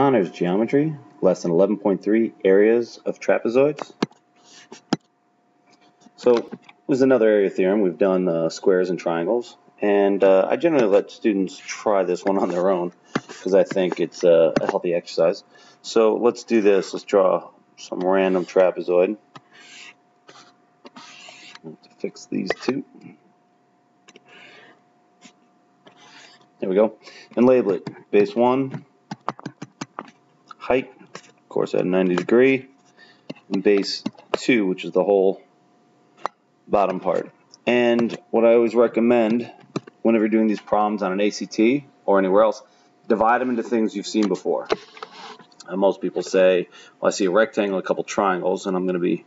Honors Geometry, Lesson 11.3, Areas of Trapezoids. So this is another area theorem. We've done uh, squares and triangles. And uh, I generally let students try this one on their own because I think it's uh, a healthy exercise. So let's do this. Let's draw some random trapezoid. fix these two. There we go. And label it base 1, height, of course at 90 degree, and base 2, which is the whole bottom part. And what I always recommend whenever you're doing these problems on an ACT or anywhere else, divide them into things you've seen before. And most people say, well, I see a rectangle, a couple triangles, and I'm going to be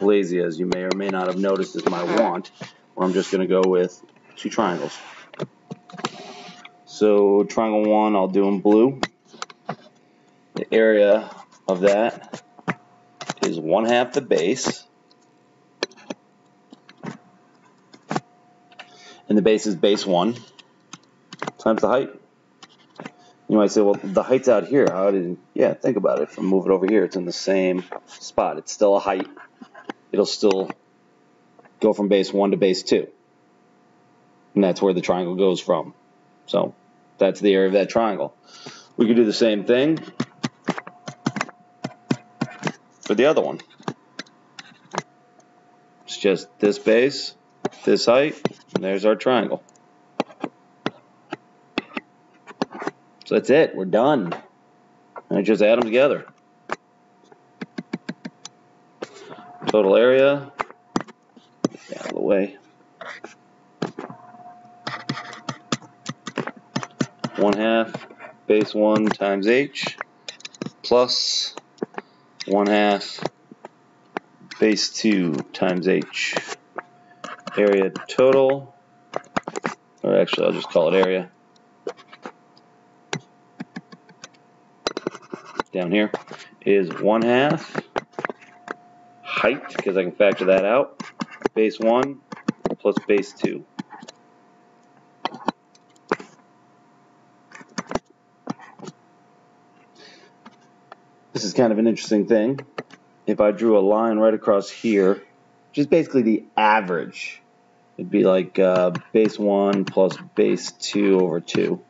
lazy, as you may or may not have noticed is my want, or I'm just going to go with two triangles. So triangle one, I'll do in blue. Area of that is one half the base. And the base is base 1 times the height. You might say, well, the height's out here. How did, yeah, think about it. If I move it over here, it's in the same spot. It's still a height. It'll still go from base 1 to base 2. And that's where the triangle goes from. So that's the area of that triangle. We could do the same thing for the other one. It's just this base, this height, and there's our triangle. So that's it. We're done. And I just add them together. Total area. Out of the way. 1 half base 1 times h plus 1 half base 2 times h. Area total, or actually I'll just call it area. Down here is 1 half height, because I can factor that out, base 1 plus base 2. This is kind of an interesting thing. If I drew a line right across here, which is basically the average, it'd be like uh, base 1 plus base 2 over 2.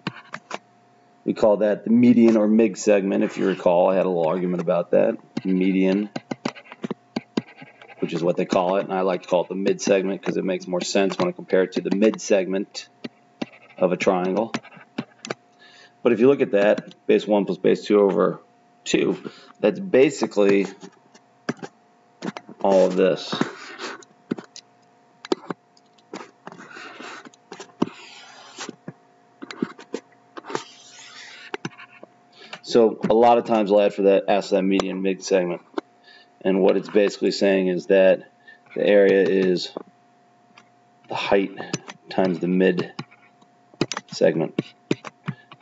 We call that the median or mid segment, if you recall. I had a little argument about that. Median, which is what they call it, and I like to call it the mid segment because it makes more sense when I compare it to the mid segment of a triangle. But if you look at that, base 1 plus base 2 over 2. That's basically all of this. So a lot of times I'll add for that, ask that median mid segment. And what it's basically saying is that the area is the height times the mid segment.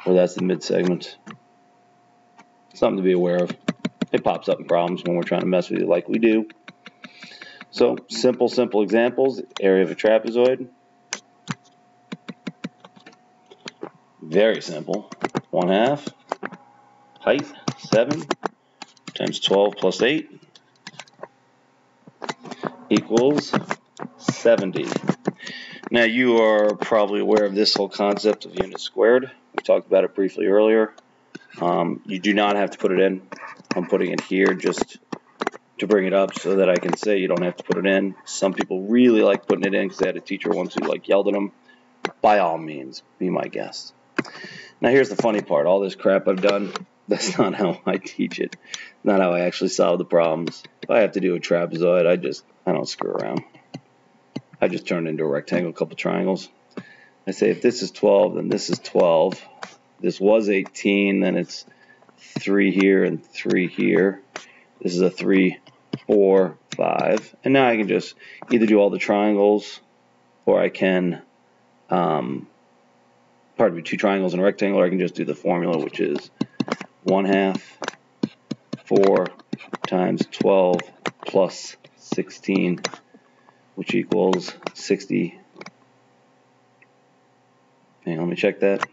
Or that's the mid segment something to be aware of. It pops up in problems when we're trying to mess with you like we do. So simple, simple examples. Area of a trapezoid. Very simple. One half. Height, 7 times 12 plus 8 equals 70. Now you are probably aware of this whole concept of unit squared. We talked about it briefly earlier. Um, you do not have to put it in. I'm putting it here just to bring it up so that I can say you don't have to put it in. Some people really like putting it in because they had a teacher once who like yelled at them. By all means, be my guest. Now here's the funny part. All this crap I've done, that's not how I teach it. Not how I actually solve the problems. If I have to do a trapezoid, I just, I don't screw around. I just turn it into a rectangle, a couple triangles. I say if this is 12, then this is 12 this was 18, then it's 3 here and 3 here. This is a 3, 4, 5. And now I can just either do all the triangles or I can, um, pardon me, two triangles and a rectangle, or I can just do the formula, which is 1 half 4 times 12 plus 16, which equals 60. Hang on, let me check that.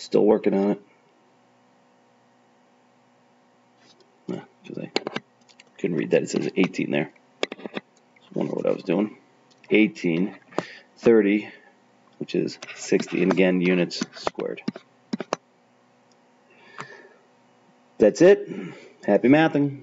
Still working on it. Because I couldn't read that. It says 18 there. Just wonder what I was doing. 18, 30, which is 60. And again, units squared. That's it. Happy mathing.